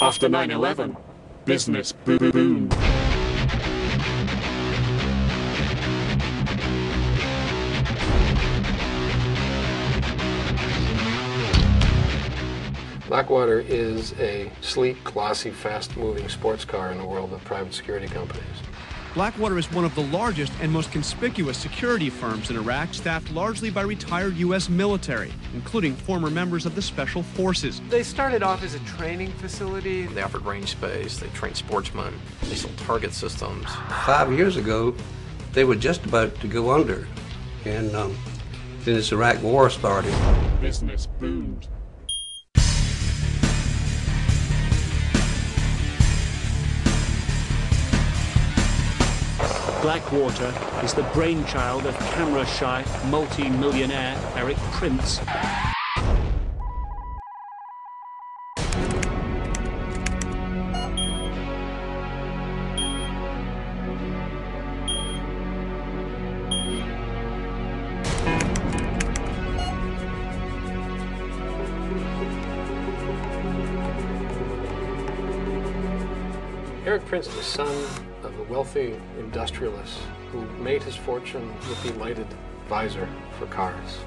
After 9 11, business boomed. Blackwater is a sleek, glossy, fast-moving sports car in the world of private security companies. Blackwater is one of the largest and most conspicuous security firms in Iraq, staffed largely by retired U.S. military, including former members of the Special Forces. They started off as a training facility. They offered range space, they trained sportsmen, they sold target systems. Five years ago, they were just about to go under. And um, then this Iraq war started. Business boomed. Blackwater is the brainchild of camera shy multi millionaire Erik Prince. Erik Prince son of a wealthy industrialist who made his fortune with the lighted visor for cars.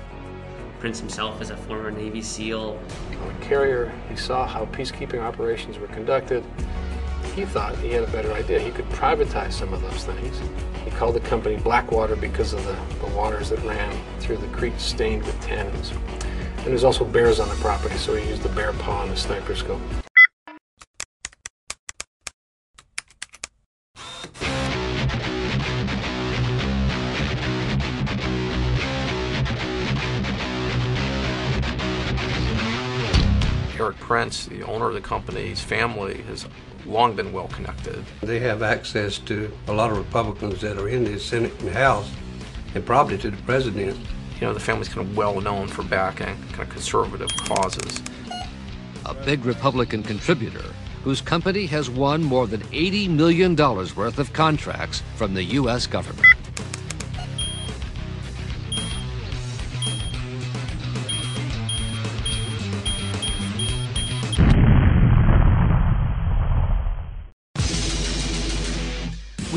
Prince himself is a former Navy SEAL. On a carrier, he saw how peacekeeping operations were conducted. He thought he had a better idea. He could privatize some of those things. He called the company Blackwater because of the, the waters that ran through the creek stained with tannins. And there's also bears on the property, so he used the bear paw and the sniper scope. Erik Prince, the owner of the company, his family has long been well connected. They have access to a lot of Republicans that are in the Senate and House, and probably to the president. You know, the family's kind of well known for backing kind of conservative causes. A big Republican contributor whose company has won more than $80 million worth of contracts from the U.S. government.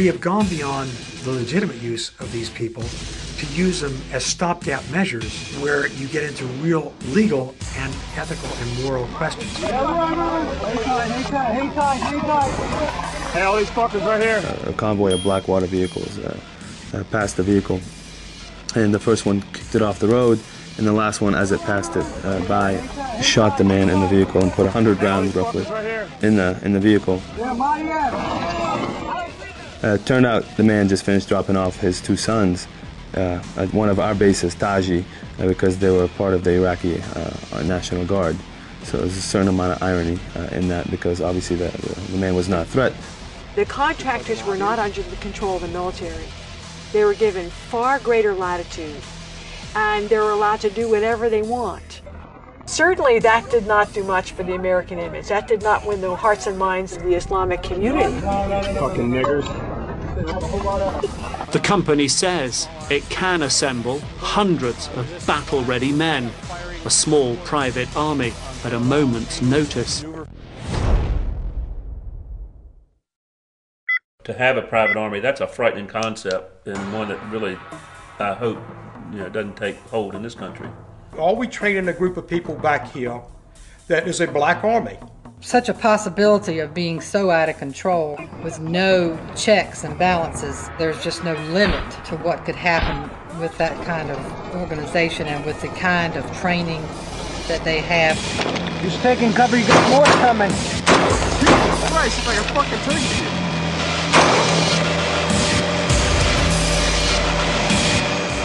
We have gone beyond the legitimate use of these people to use them as stopgap measures where you get into real legal and ethical and moral questions. Hey, all these fuckers right here. a convoy of Blackwater vehicles uh, uh, passed the vehicle, and the first one kicked it off the road, and the last one, as it passed it uh, by, shot the man in the vehicle and put 100 rounds roughly in the in the vehicle. Uh, turned out the man just finished dropping off his two sons uh, at one of our bases, Taji, uh, because they were part of the Iraqi uh, National Guard. So there's a certain amount of irony uh, in that because obviously the, the man was not a threat. The contractors were not under the control of the military. They were given far greater latitude, and they were allowed to do whatever they want. Certainly, that did not do much for the American image. That did not win the hearts and minds of the Islamic community. Fucking niggers. The company says it can assemble hundreds of battle ready men, a small private army at a moment's notice. to have a private army, that's a frightening concept and one that really, I hope, you know, doesn't take hold in this country. All we train in a group of people back here that is a black army. Such a possibility of being so out of control with no checks and balances, there's just no limit to what could happen with that kind of organization and with the kind of training that they have. Just taking cover, you got more coming. Jesus Christ, it's like a fucking turkey.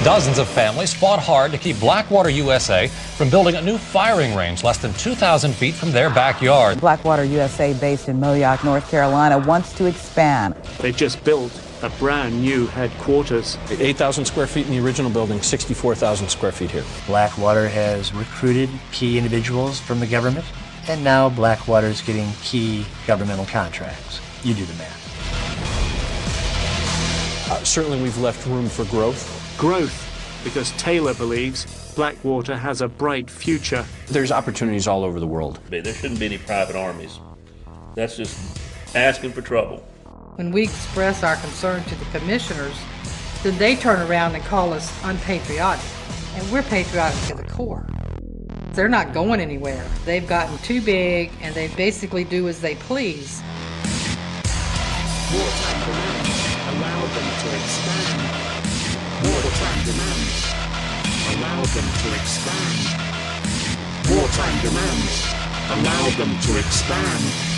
Dozens of families fought hard to keep Blackwater USA from building a new firing range less than 2,000 feet from their backyard. Blackwater USA, based in Moyock, North Carolina, wants to expand. They've just built a brand new headquarters. 8,000 square feet in the original building, 64,000 square feet here. Blackwater has recruited key individuals from the government, and now Blackwater is getting key governmental contracts. You do the math. Uh, certainly, we've left room for growth. Growth, because Taylor believes Blackwater has a bright future. There's opportunities all over the world. There shouldn't be any private armies. That's just asking for trouble. When we express our concern to the commissioners, then they turn around and call us unpatriotic. And we're patriotic to the core. They're not going anywhere. They've gotten too big and they basically do as they please. Wartime demands allow them to expand. Wartime demands allow them to expand. Wartime demands allow them to expand.